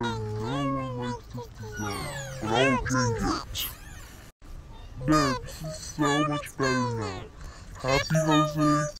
but I'll change it. There, this is so much better now. Happy Jose?